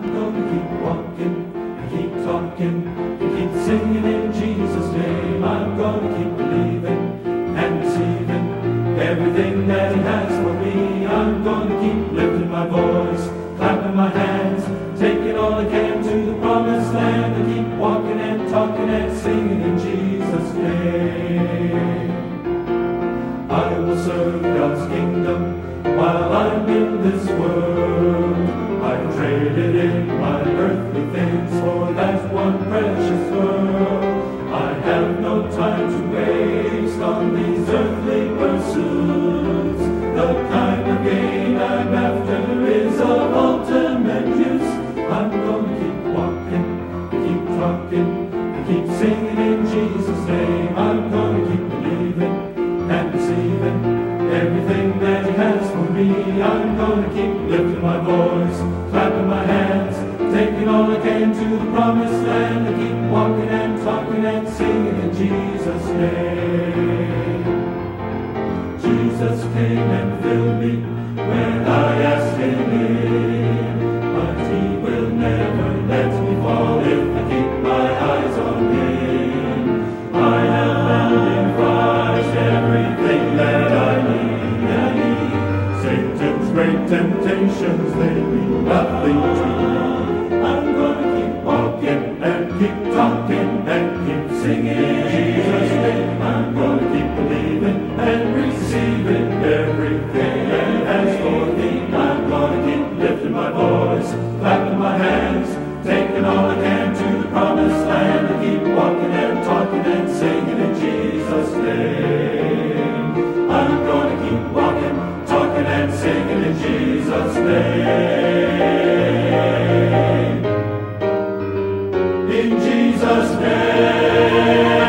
I'm gonna keep walking, keep talking, keep singing in Jesus' name. I'm gonna keep believing and receiving everything that He has for me. I'm gonna keep lifting my voice, clapping my hands, taking all I can to the promised land, and keep walking and talking and singing in Jesus' name. I will serve God's kingdom while I'm in this world. For that one precious pearl. I have no time to waste on these earthly pursuits. The kind of gain I'm after is of ultimate use. I'm gonna keep walking, keep talking, keep singing in Jesus' name. I'm gonna keep believing and receiving everything me. I'm gonna keep lifting my voice, clapping my hands, taking all I can to the promised land, I keep walking and talking and singing in Jesus' name. Jesus came and filled me when I asked Him great temptations, they mean nothing to Jesus' name.